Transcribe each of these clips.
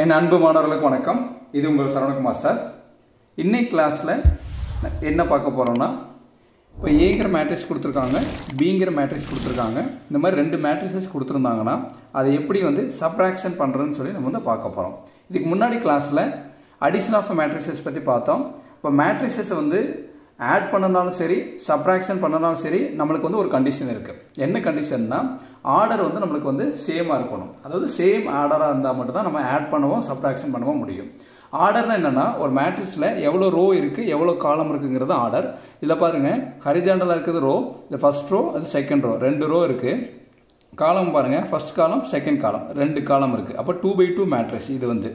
என் அன்பு மாணவர்களுக்கு வணக்கம். இது உங்கள் சரவணகுமார் சார். இன்னைக்கு கிளாஸில் என்ன பார்க்க போகிறோம்னா இப்போ ஏங்கிற மேட்ரிக்ஸ் கொடுத்துருக்காங்க பிங்கிற மேட்ரிக்ஸ் கொடுத்துருக்காங்க. இந்த மாதிரி ரெண்டு மேட்ரிக்ஸஸ் கொடுத்துருந்தாங்கன்னா அதை எப்படி வந்து சப்ராக்ஷன் பண்ணுறதுன்னு சொல்லி நம்ம வந்து பார்க்க போகிறோம் இதுக்கு முன்னாடி கிளாஸில் அடிஷன் ஆஃப் மேட்ரிக்ஸஸ் பற்றி பார்த்தோம். இப்போ மேட்ரிசஸை வந்து ஆட் பண்ணனாலும் சரி சப்ராக்ஷன் பண்ணனாலும் சரி நம்மளுக்கு வந்து ஒரு கண்டிஷன் இருக்குது என்ன கண்டிஷன்னா ஆர்டர் வந்து நம்மளுக்கு வந்து சேமாக இருக்கணும். அதாவது சேம் ஆர்டராக இருந்தால் மட்டும்தான் நம்ம ஆட் பண்ணவும் சப்ராக்ஷன் பண்ணவும் முடியும். ஆர்டர்னா என்னென்னா ஒரு மேட்ரிக்ஸில் எவ்வளோ ரோ இருக்குது எவ்வளோ காலம் இருக்குங்கிறது ஆர்டர். இதில் பாருங்கள் ஹரிஜாண்டலாக இருக்கிறது ரோ இந்த ஃபர்ஸ்ட் ரோ அது செகண்ட் ரோ ரெண்டு ரோ இருக்குது காலம் பாருங்கள் ஃபர்ஸ்ட் காலம் செகண்ட் காலம் ரெண்டு காலம் இருக்குது அப்போ டூ பை டூ மேட்ரிக்ஸ் இது வந்து.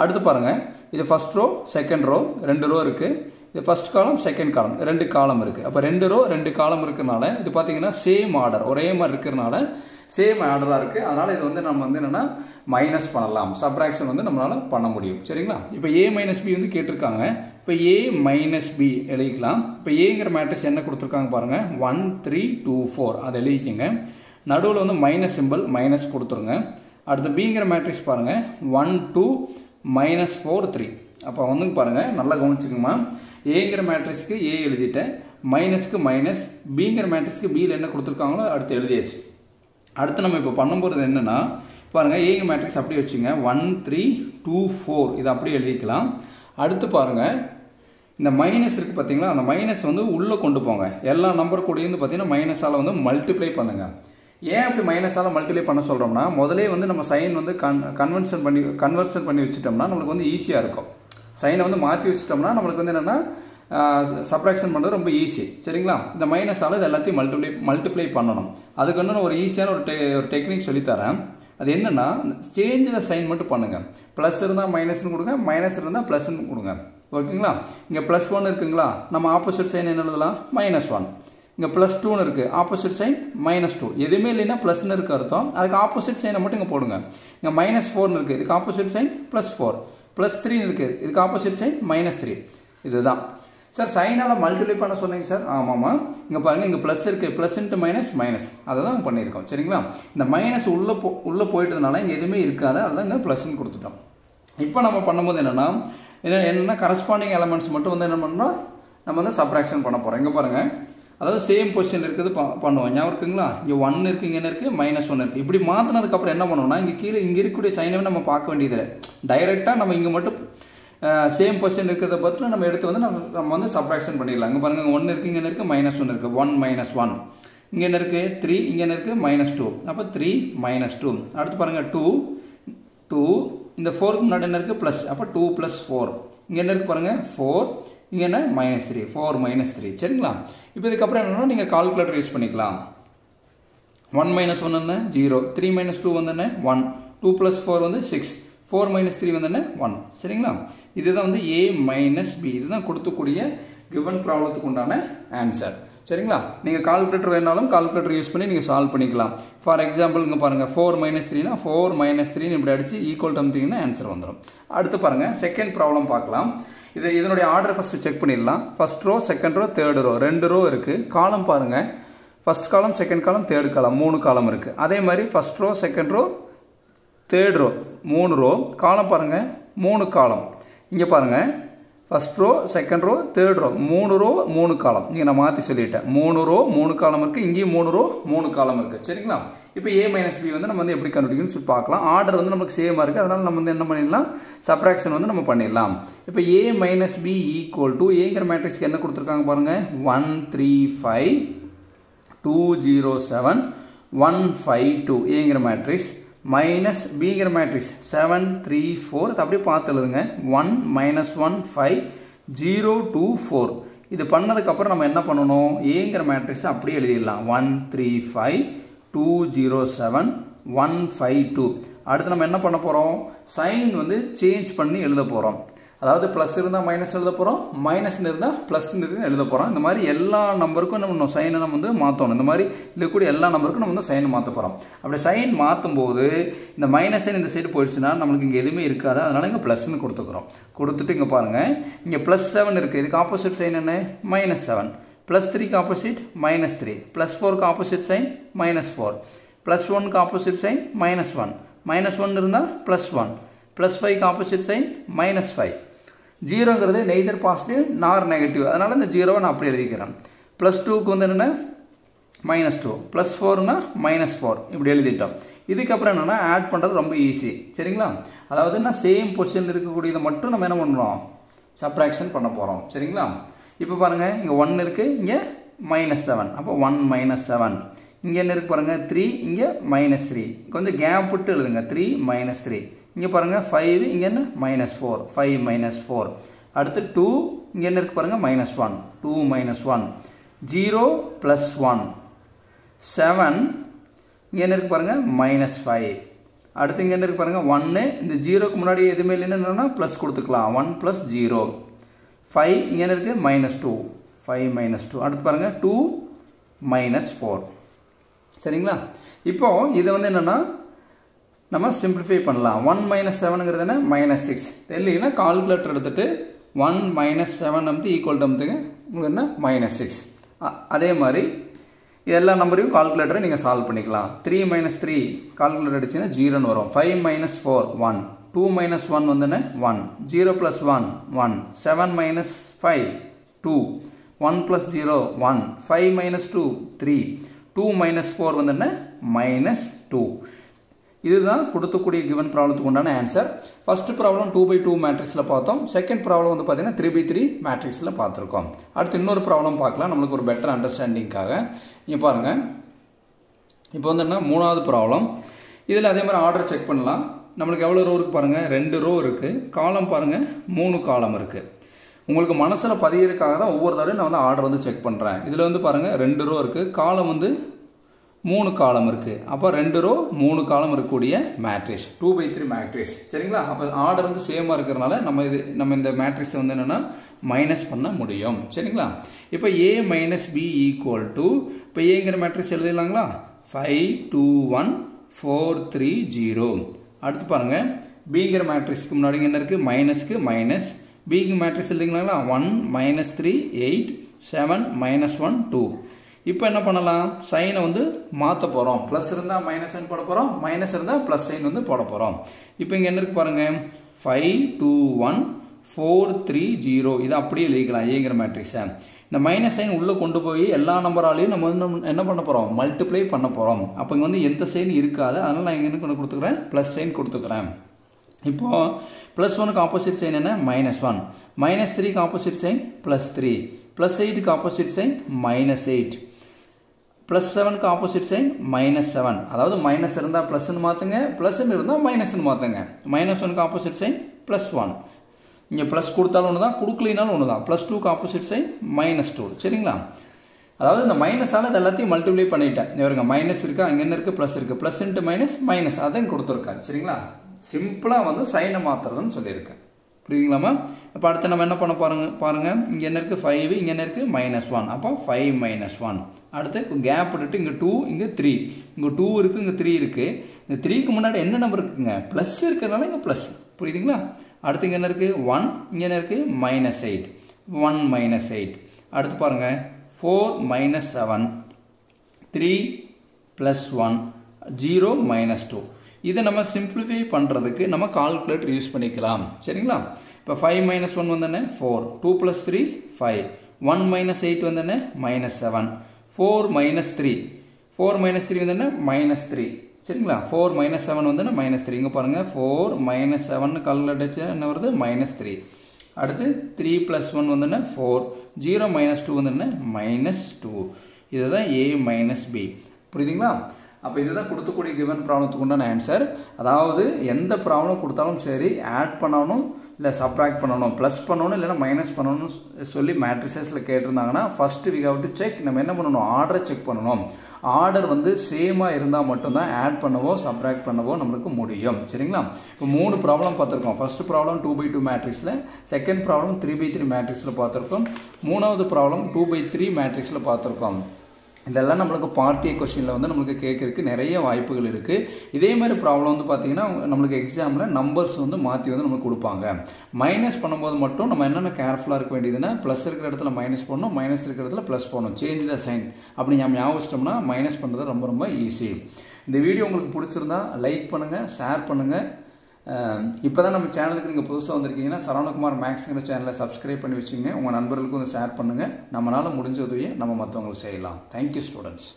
அடுத்து பாருங்கள் இது ஃபர்ஸ்ட் ரோ செகண்ட் ரோ ரெண்டு ரோ இருக்குது இது ஃபர்ஸ்ட் காலம் செகண்ட் காலம் ரெண்டு காலம் இருக்குது அப்போ ரெண்டு ரோ ரெண்டு காலம் இருக்கிறனால இது பார்த்தீங்கன்னா சேம் ஆர்டர் ஒரே மாதிரி இருக்கிறனால சேம் ஆர்டராக இருக்குது அதனால் இது வந்து நம்ம வந்து என்னென்னா மைனஸ் பண்ணலாம். சப்ராக்ஷன் வந்து நம்மளால பண்ண முடியும். சரிங்களா? இப்போ ஏ மைனஸ் பி வந்து கேட்டிருக்காங்க. இப்போ ஏ மைனஸ் பி எழுதிக்கலாம். இப்போ ஏங்கிற மேட்ரிக்ஸ் என்ன கொடுத்துருக்காங்க பாருங்கள் ஒன் த்ரீ டூ ஃபோர் அதை எழுதிக்கோங்க. நடுவில் வந்து மைனஸ் சிம்பிள் மைனஸ் கொடுத்துருங்க. அடுத்து பிங்கிற மேட்ரிக்ஸ் பாருங்கள் one two minus four three அப்போ வந்து பாருங்கள் நல்லா கவனிச்சுக்கோமா ஏங்கிற மேட்ரிக்ஸ்க்கு ஏ எழுதிட்டேன். மைனஸ்க்கு மைனஸ் பிங்கிற மேட்ரிக்ஸ்க்கு பியில் என்ன கொடுத்துருக்காங்களோ அடுத்து எழுதியாச்சு. அடுத்து நம்ம இப்போ பண்ணும்போது என்னன்னா பாருங்கள் ஏஏ மேட்ரிக்ஸ் அப்படியே வச்சுங்க. ஒன் த்ரீ டூ ஃபோர் இதை அப்படியே எழுதிக்கலாம். அடுத்து பாருங்கள் இந்த மைனஸ் இருக்குது பார்த்தீங்களா அந்த மைனஸ் வந்து உள்ளே கொண்டு போங்க. எல்லா நம்பர் கூடயும் வந்து பார்த்தீங்கன்னா மைனஸால் வந்து மல்டிப்ளை பண்ணுங்கள் ஏன் அப்படி மைனஸால் மல்டிப்ளை பண்ண சொல்கிறோம்னா முதலே வந்து நம்ம சைன் வந்து கன் கன்வென்ஷன் பண்ணி கன்வர்ஷன் பண்ணி வச்சுட்டோம்னா நம்மளுக்கு வந்து ஈஸியாக இருக்கும். சைனை வந்து மாற்றி வச்சுட்டோம்னா நம்மளுக்கு வந்து என்னென்னா சப்ராக்ஷன் பண்ணுறது ரொம்ப ஈஸி சரிங்களா? இந்த மைனஸால் இது எல்லாத்தையும் மல்டிப்ளை மல்டிப்ளை பண்ணணும். அதுக்கு வந்து ஒரு ஈஸியான ஒரு டெ ஒரு டெக்னிக் சொல்லித்தரேன். அது என்னென்னா சேஞ்ச் த சைன் மட்டும் பண்ணுங்க. ப்ளஸ் இருந்தால் மைனஸ்னு கொடுங்க மைனஸ் இருந்தால் ப்ளஸ்ன்னு கொடுங்க. ஓகேங்களா? இங்கே ப்ளஸ் ஒன் இருக்குங்களா? நம்ம ஆப்போசிட் சைன் என்ன எழுதலாம்? மைனஸ் ஒன் இங்கே ப்ளஸ் டூன்னு இருக்குது ஆப்போசிட் சைன் மைனஸ் டூ எதுவுமே இல்லைன்னா ப்ளஸ்னு இருக்க அர்த்தம். அதுக்கு ஆப்போசிட் சைனை மட்டும் இங்கே போடுங்க. இங்கே மைனஸ் ஃபோர்னு இருக்குது இதுக்கு opposite sign plus four plus த்ரீன்னு இருக்குது இதுக்கு ஆப்போசிட் சைன் மைனஸ் த்ரீ இதுதான். சார் சைனால் மல்டிப்ளை பண்ண சொன்னீங்க சார் ஆமாம்மா இங்கே பாருங்கள் இங்கே ப்ளஸ் இருக்குது ப்ளஸ் இன்ட்டு மைனஸ் மைனஸ் அதை தான் பண்ணியிருக்கோம். சரிங்களா? இந்த மைனஸ் உள்ளே போ உள்ளே போயிட்டதுனால இங்கே எதுவுமே இருக்காது. அதுதான் இங்கே ப்ளஸ்ன்னு கொடுத்துட்டோம். இப்போ நம்ம பண்ணும்போது என்னென்னா என்ன என்னென்னா கரஸ்பாண்டிங் எலமெண்ட்ஸ் மட்டும் வந்து என்ன பண்ணுறோம் நம்ம வந்து சப்ராக்ஷன் பண்ண போகிறோம் இங்கே பாருங்கள் அதாவது சேம் பொசிஷன் இருக்குது பண்ணுவோம். ஞாபகம் இருக்குங்களா? இங்கே ஒன் இருக்குது இங்கே என்ன இருக்குது மைனஸ் ஒன் இருக்குது இப்படி மாற்றினதுக்கப்புறம் என்ன பண்ணுவோம்னா இங்கே கீழே இங்கே இருக்கக்கூடிய சைனை நம்ம பார்க்க வேண்டியதில்லை. டைரெக்டாக நம்ம இங்கே மட்டும் சேம் பொசிஷன் இருக்கிறத பார்த்து நம்ம எடுத்து வந்து நம்ம நம்ம வந்து சப்ராக்ஷன் பண்ணிடலாம். இங்கே பாருங்க ஒன்று இருக்குது இங்கே இருக்குது மைனஸ் ஒன்று இருக்குது ஒன் மைனஸ் ஒன் இங்கே என்ன இருக்குது த்ரீ இங்கே என்ன இருக்குது மைனஸ் டூ அப்போ த்ரீ மைனஸ் டூ அடுத்து பாருங்கள் டூ டூ இந்த ஃபோருக்கு முன்னாடி என்ன இருக்குது ப்ளஸ் அப்போ டூ ப்ளஸ் ஃபோர் இங்கே என்ன இருக்குது பாருங்கள் ஃபோர் இங்கே என்ன? Minus three four minus three சரிங்களா? இப்போ இதுக்கப்புறம் என்னென்னா நீங்கள் கால்குலேட்டர் யூஸ் பண்ணிக்கலாம். ஒன் மைனஸ் ஒன் என்ன ஜீரோ த்ரீ மைனஸ் டூ வந்து என்ன? ஒன் டூ ப்ளஸ் ஃபோர் வந்து சிக்ஸ் ஃபோர் மைனஸ் த்ரீ வந்து என்ன ஒன் சரிங்களா? இதுதான் வந்து ஏ மைனஸ் பி இதுதான் கொடுத்துக்கூடிய கிவன் ப்ராப்ளத்துக்கு உண்டான ஆன்சர் சரிங்களா? நீங்கள் கால்குலேட்டர் வேணாலும் கால்குலேட்டர் யூஸ் பண்ணி நீங்கள் சால்வ் பண்ணிக்கலாம். ஃபார் எக்ஸாம்பிள் இங்கே பாருங்கள் ஃபோர் மைனஸ் த்ரீனா ஃபோர் மைனஸ் த்ரீன்னு இப்படி அடிச்சு ஈக்குவல் தம்பிங்கன்னா ஆன்சர் வந்துடும் அடுத்து பாருங்கள் செகண்ட் ப்ராப்ளம் பார்க்கலாம். இது இதனுடைய ஆர்டர் ஃபஸ்ட்டு செக் பண்ணிடலாம். First row second row third row ரெண்டு ரோ இருக்குது காலம் பாருங்கள் first column second column third காலம் மூணு காலம் இருக்குது அதே மாதிரி first row second row third row மூணு ரோ காலம் பாருங்கள் மூணு காலம். இங்கே பாருங்கள் first row second row third row மூணு ரோ மூணு காலம். இங்கே நான் மாற்றி சொல்லிட்டேன். மூணு ரோ மூணு காலம் இருக்குது இங்கேயும் மூணு ரோ மூணு காலம் இருக்குது சரிங்களா? இப்போ ஏ மைனஸ் பி வந்து நம்ம வந்து எப்படி கண்டுபிடிக்கணும்னு சொல்லி பார்க்கலாம். ஆர்டர் வந்து நமக்கு சேமாக இருக்குது அதனால் நம்ம வந்து என்ன பண்ணிடலாம்? சப்ராக்ஷன் வந்து நம்ம பண்ணிடலாம். இப்போ A minus B equal to ஏங்கிற மேட்ரிக்ஸ்க்கு என்ன கொடுத்துருக்காங்க பாருங்கள் one three five two zero seven one five two ஏங்கிற மேட்ரிக்ஸ் மைனஸ் பிங்கிற மேட்ரிக்ஸ் செவன் த்ரீ ஃபோர் அப்படியே பார்த்து எழுதுங்க. One minus one five zero two four இது பண்ணதுக்கப்புறம் நம்ம என்ன பண்ணணும்? ஏங்கிற மேட்ரிக்ஸ் அப்படியே எழுதிடலாம். One three five two zero seven one five two அடுத்து நம்ம என்ன பண்ண போகிறோம் சைன் வந்து சேஞ்ச் பண்ணி எழுத போகிறோம் அதாவது ப்ளஸ் இருந்தால் மைனஸ் எழுத போகிறோம் மைனஸ்னு இருந்தால் ப்ளஸ்னு எழுத போகிறோம் இந்த மாதிரி எல்லா நம்பருக்கும் நம்ம சைனை நம்ம வந்து மாற்றணும் இந்த மாதிரி இருக்கக்கூடிய எல்லா நம்பருக்கும் நம்ம வந்து சைன் மாற்ற போகிறோம் அப்படி சைன் மாற்றும் போது இந்த மைனஸ் சைன் இந்த சைடு போயிடுச்சுன்னா நம்மளுக்கு இங்கே எதுவுமே இருக்காது. அதனால் இங்கே ப்ளஸ்ன்னு கொடுத்துக்கிறோம். கொடுத்துட்டு இங்கே பாருங்கள் இங்கே ப்ளஸ் செவன் இருக்குது இதுக்கு ஆப்போசிட் சைன் என்ன? மைனஸ் செவன் ப்ளஸ் த்ரீக்கு ஆப்போசிட் மைனஸ் த்ரீ ப்ளஸ் ஃபோருக்கு opposite sign minus four plus ஒனுக்கு opposite sign minus one minus one இருந்தால் ப்ளஸ் ஒன் ப்ளஸ் ஃபைவ்க்கு ஆப்போசிட் சைன் மைனஸ் ஃபைவ் ஜீரோங்கிறது நெய்தர் பாசிட்டிவ் நார் நெகட்டிவ் அதனால் இந்த ஜீரோவை நான் அப்படி எழுதிக்கிறேன். ப்ளஸ் டூக்கு வந்து என்னென்ன? மைனஸ் டூ ப்ளஸ் ஃபோர்னா மைனஸ் ஃபோர் இப்படி எழுதிட்டோம். இதுக்கப்புறம் என்னென்னா ஆட் பண்ணுறது ரொம்ப ஈஸி சரிங்களா? அதாவது நான் சேம் பொசிஷனில் இருக்கக்கூடியதை மட்டும் நம்ம என்ன பண்ணுறோம்? சப்ராக்ஷன் பண்ண போகிறோம் சரிங்களா? இப்போ பாருங்கள் இங்கே ஒன் இருக்குது இங்கே மைனஸ் செவன் அப்போ ஒன் மைனஸ் செவன் இங்கே என்ன இருக்கு பாருங்கள் த்ரீ இங்கே மைனஸ் த்ரீ கொஞ்சம் கேப் விட்டு எழுதுங்க. த்ரீ மைனஸ் த்ரீ இங்கே பாருங்கள் ஃபைவ் இங்கே என்ன? Minus four five minus four அடுத்து டூ இங்கே என்ன இருக்குது பாருங்கள் minus one two minus one zero plus one seven இங்கே என்ன இருக்குது பாருங்கள் மைனஸ் ஃபைவ் அடுத்து இங்கே என்ன இருக்கு பாருங்கள் ஒன்று இந்த ஜீரோக்கு முன்னாடி எதுவுமே இல்லைன்னா ப்ளஸ் கொடுத்துக்கலாம். ஒன் ப்ளஸ் ஜீரோ ஃபைவ் இங்கே என்ன இருக்குது minus two five minus two அடுத்து பாருங்கள் டூ மைனஸ் ஃபோர் சரிங்களா? இப்போது இது வந்து என்னென்னா நம்ம சிம்பிளிஃபை பண்ணலாம். ஒன் மைனஸ் செவனுங்கிறது என்ன? மைனஸ் சிக்ஸ் தெரியலீங்கன்னா கால்குலேட்டர் எடுத்துட்டு ஒன் மைனஸ் செவன் வந்து ஈக்குவல் டம்த்துங்க உங்களுக்கு என்ன? மைனஸ் சிக்ஸ் அதே மாதிரி எல்லா நம்பரையும் கால்குலேட்டரை நீங்கள் சால்வ் பண்ணிக்கலாம். த்ரீ மைனஸ் த்ரீ கால்குலேட்டர் அடிச்சுன்னா ஜீரோன்னு வரும். Five minus four one two minus one வந்துன்னு one zero plus one one seven minus five two one plus zero one five minus two three two minus four வந்து என்ன? Minus two இதுதான் கொடுத்தக்கூடிய given ப்ராப்ளத்துக்கு உண்டான answer first problem two by two மேட்ரிக்ஸில் பார்த்தோம். Second problem வந்து பார்த்தீங்கன்னா த்ரீ பை த்ரீ மேட்ரிக்ஸில் பார்த்துருக்கோம். அடுத்து இன்னொரு ப்ராப்ளம் பார்க்கலாம். நம்மளுக்கு ஒரு பெட்டர் அண்டர்ஸ்டாண்டிங்காக இங்கே பாருங்கள் இப்போ வந்து என்ன? மூணாவது ப்ராப்ளம் இதில் அதே மாதிரி ஆர்டர் செக் பண்ணலாம். நம்மளுக்கு எவ்வளோ ரோ இருக்குது பாருங்கள் ரெண்டு ரோ இருக்குது காலம் பாருங்கள் மூணு காலம் இருக்குது உங்களுக்கு மனசில் பதியறதுக்காக தான் ஒவ்வொரு தடவையும் நான் வந்து ஆர்டர் வந்து செக் பண்ணுறேன் இதில் வந்து பாருங்கள் ரெண்டு ரோ இருக்குது காலம் வந்து மூணு காலம் இருக்குது அப்போ ரெண்டு ரோ மூணு காலம் இருக்கக்கூடிய matrix two by three matrix சரிங்களா? அப்போ ஆர்டர் வந்து சேமாக இருக்கிறனால நம்ம இது நம்ம இந்த மேட்ரிக்ஸ் வந்து என்னென்னா மைனஸ் பண்ண முடியும். சரிங்களா? இப்போ A minus B equal to இப்போ ஏங்கிற matrix எழுதிடலாங்களா? Five two one four three zero அடுத்து பாருங்கள் பிங்கிற மேட்ரிக்ஸ்க்கு முன்னாடி என்ன இருக்குது மைனஸ்க்கு மைனஸ் பிக்கு matrix எழுதிங்களா one minus three eight seven minus one two இப்போ என்ன பண்ணலாம்? சைனை வந்து மாற்ற போகிறோம் ப்ளஸ் இருந்தால் மைனஸ் சைன் போட போகிறோம் மைனஸ் இருந்தால் ப்ளஸ் சைன் வந்து போட போகிறோம் இப்போ இங்கே என்ன இருக்கு பாருங்கள் five two one four three zero இதை அப்படியே எழுதிக்கலாம். ஏங்கிற மேட்ரிக்ஸை இந்த மைனஸ் சைன் உள்ளே கொண்டு போய் எல்லா நம்பராலையும் நம்ம வந்து என்ன பண்ண போகிறோம் மல்டிப்ளை பண்ண போகிறோம் அப்போ இங்கே வந்து எந்த சைன் இருக்காது. அதனால் நான் இங்கே என்ன கொண்டு கொடுத்துக்கிறேன்? ப்ளஸ் சைன் கொடுத்துக்கிறேன். இப்போது ப்ளஸ் ஒனுக்கு ஆப்போசிட் சைன் என்ன? மைனஸ் ஒன் மைனஸ் த்ரீக்கு opposite sign plus three plus எயிட்டுக்கு opposite sign minus eight plus செவனுக்கு ஆப்போசிட் சைன் மைனஸ் செவன் அதாவது மைனஸ் இருந்தால் ப்ளஸ்ன்னு மாற்றுங்க ப்ளஸ்ன்னு இருந்தால் மைனஸ்ன்னு மாற்றுங்க மைனஸ் ஒனுக்கு ஆப்போசிட் சைன் ப்ளஸ் ஒன் இங்கே ப்ளஸ் கொடுத்தாலும் ஒன்று தான் கொடுக்கலினாலும் ஒன்று தான் ப்ளஸ் டூக்கு ஆப்போசிட் சைன் மைனஸ் டூ சரிங்களா? அதாவது இந்த மைனஸால் இது எல்லாத்தையும் மல்டிப்ளை பண்ணிட்டேன். இவருங்க மைனஸ் இருக்கா அங்கே என்ன இருக்குது ப்ளஸ் இருக்குது ப்ளஸ் இன்ட்டு மைனஸ் மைனஸ் அதையும் கொடுத்துருக்கேன் சரிங்களா? சிம்பிளாக வந்து சைனை மாற்றுறதுன்னு சொல்லியிருக்கேன் புரியுதுங்களாமா இப்போ அடுத்து நம்ம என்ன பண்ண பாருங்க பாருங்க இங்கே என்ன இருக்குது ஃபைவ் இங்கே என்ன இருக்குது மைனஸ் ஒன் அப்போ ஃபைவ் மைனஸ் ஒன் அடுத்து கேப் விட்டுட்டு இங்கே டூ இங்கே த்ரீ இங்கே டூ இருக்குது இங்கே த்ரீ இருக்குது இந்த த்ரீக்கு முன்னாடி என்ன நம்பர் இருக்குங்க? ப்ளஸ் இருக்கிறதுனால இங்கே ப்ளஸ் புரியுதுங்களா? அடுத்து இங்கே என்ன இருக்குது ஒன் இங்கே என்ன இருக்குது minus eight one minus eight அடுத்து பாருங்கள் four minus seven three plus one zero minus two இதை நம்ம சிம்பிளிஃபை பண்ணுறதுக்கு நம்ம கால்குலேட்டர் யூஸ் பண்ணிக்கலாம். சரிங்களா? இப்போ ஃபைவ் மைனஸ் ஒன் வந்தோடனே four two plus three five one minus eight வந்தோடனே minus seven four minus three four minus three வந்தோடனே மைனஸ் த்ரீ சரிங்களா? ஃபோர் மைனஸ் செவன் வந்து மைனஸ் த்ரீ இங்கே பாருங்கள் ஃபோர் மைனஸ் செவன் கால்குலேட் அடிச்சு என்ன வருது? மைனஸ் த்ரீ அடுத்து த்ரீ ப்ளஸ் ஒன் வந்துன்னா ஃபோர் ஜீரோ மைனஸ் டூ வந்துன்னா மைனஸ் டூ இதுதான் ஏ மைனஸ் பி புரியுதுங்களா? அப்போ இதுதான் கொடுத்தக்கூடிய கிவன் ப்ராப்ளத்துக்கு உண்டான ஆன்சர் அதாவது எந்த ப்ராப்ளம் கொடுத்தாலும் சரி ஆட் பண்ணணும் இல்லை சப்ராக்ட் பண்ணணும் ப்ளஸ் பண்ணணும் இல்லைன்னா மைனஸ் பண்ணணும்னு சொல்லி மேட்ரிசஸில் கேட்டிருந்தாங்கன்னா first we have to check நம்ம என்ன பண்ணணும்? ஆர்டரை செக் பண்ணணும். ஆர்டர் வந்து சேமாக இருந்தால் மட்டும்தான் ஆட் பண்ணவோ சப்ராக்ட் பண்ணவோ நம்மளுக்கு முடியும். சரிங்களா? இப்போ மூணு ப்ராப்ளம் பார்த்துருக்கோம். First problem two by two மேட்ரிக்ஸில் second problem three by three மேட்ரிக்ஸில் பார்த்துருக்கோம். மூணாவது ப்ராப்ளம் டூ பை த்ரீ மேட்ரிக்ஸில் பார்த்துருக்கோம். இதெல்லாம் நம்மளுக்கு பார்ட்டி கொஸ்டினில் வந்து நம்மளுக்கு கேட்கறதுக்கு நிறைய வாய்ப்புகள் இருக்குது இதே மாதிரி ப்ராப்ளம் வந்து பார்த்தீங்கன்னா நம்மளுக்கு எக்ஸாமில் நம்பர்ஸ் வந்து மாற்றி வந்து நமக்கு கொடுப்பாங்க. மைனஸ் பண்ணும்போது மட்டும் நம்ம என்னென்ன கேர்ஃபுல்லாக இருக்க வேண்டியதுன்னா ப்ளஸ் இருக்கிற இடத்துல மைனஸ் பண்ணணும் மைனஸ் இருக்கிற இடத்துல ப்ளஸ் பண்ணணும். சேஞ்ச் த சைன் அப்படி நம்ம ஞாபகம் மைனஸ் பண்ணுறது ரொம்ப ரொம்ப ஈஸி இந்த வீடியோ உங்களுக்கு பிடிச்சிருந்தா லைக் பண்ணுங்கள் ஷேர் பண்ணுங்கள் இப்போ தான் நம்ம சேனலுக்கு நீங்கள் புதுசாக வந்திருக்கீங்கன்னா சரவணகுமார் மேக்ஸுங்கிற சேனலை சப்ஸ்கிரைப் பண்ணி வச்சுங்க உங்கள் நண்பர்களுக்கும் வந்து ஷேர் பண்ணுங்கள் நம்மளால் முடிஞ்ச உதவியை நம்ம மற்றவங்களுக்கு செய்யலாம். Thank you students